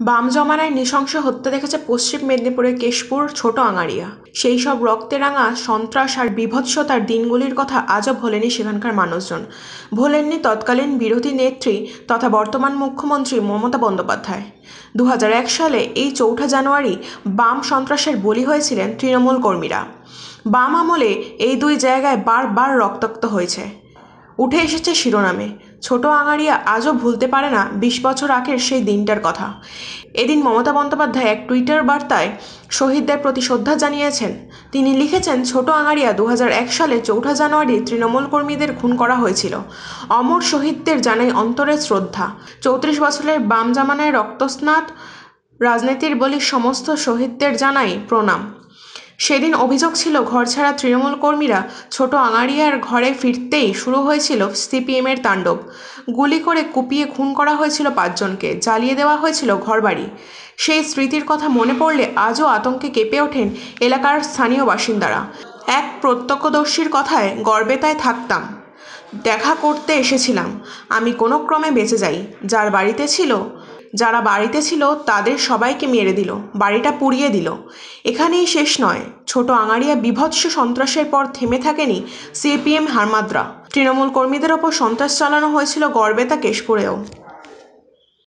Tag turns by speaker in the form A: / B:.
A: বাম জমানায় নৃশংস হত্যা দেখেছে পশ্চিম মেদিনীপুরের কেশপুর ছোট আঙারিয়া সেই সব রক্তে রাঙা সন্ত্রাস আর বিভৎসতার দিনগুলির কথা আজও ভোলেনি সেখানকার মানুষজন। ভোলেননি তৎকালীন বিরোধী নেত্রী তথা বর্তমান মুখ্যমন্ত্রী মমতা বন্দ্যোপাধ্যায়। দু সালে এই চৌঠা জানুয়ারি বাম সন্ত্রাসের বলি হয়েছিলেন তৃণমূল কর্মীরা। বাম আমলে এই দুই জায়গায় বারবার রক্তাক্ত হয়েছে। উঠে এসেছে শিরোনামে। ছোট আঙারিয়া আজও ভুলতে পারে না বিশ বছর আগের সেই দিনটার কথা। এদিন মমতা বন্দ্যোপাধ্যায় এক টুইটার বার্তায় শহীদদের প্রতি শ্রদ্ধা জানিয়েছেন। তিনি লিখেছেন, ছোট আঙারিয়া দু সালে চৌঠা জানুয়ারি তৃণমূল কর্মীদের খুন করা হয়েছিল। অমর শহীদদের জানাই অন্তরের শ্রদ্ধা। চৌত্রিশ বছরের বাম জামানায় রক্তস্নাত রাজনীতির বলি সমস্ত শহীদদের জানাই প্রণাম। সেদিন অভিযোগ ছিল ঘরছাড়া তৃণমূল কর্মীরা ছোট আঙারিয়ার ঘরে ফিরতেই শুরু হয়েছিল সিপিএমের তাণ্ডব। গুলি করে কুপিয়ে খুন করা হয়েছিল পাঁচজনকে, জ্বালিয়ে দেওয়া হয়েছিল ঘরবাড়ি। সেই স্মৃতির কথা মনে পড়লে আজও আতঙ্কে কেঁপে ওঠেন এলাকার স্থানীয় বাসিন্দারা। এক প্রত্যক্ষদর্শীর কথায় গর্বেতায় থাকতাম। দেখা করতে এসেছিলাম। আমি কোনো ক্রমে বেঁচে যাই। যার বাড়িতে ছিল যারা বাড়িতে ছিল তাদের সবাইকে মেরে দিল, বাড়িটা পুড়িয়ে দিল। এখানেই শেষ নয়। ছোট আঙারিয়া বিভৎস সন্ত্রাসের পর থেমে থাকেনি সিপিএম হারমাদ্রা। তৃণমূল কর্মীদের ওপর সন্ত্রাস চালানো হয়েছিল গড়বেতা কেশপুরেও।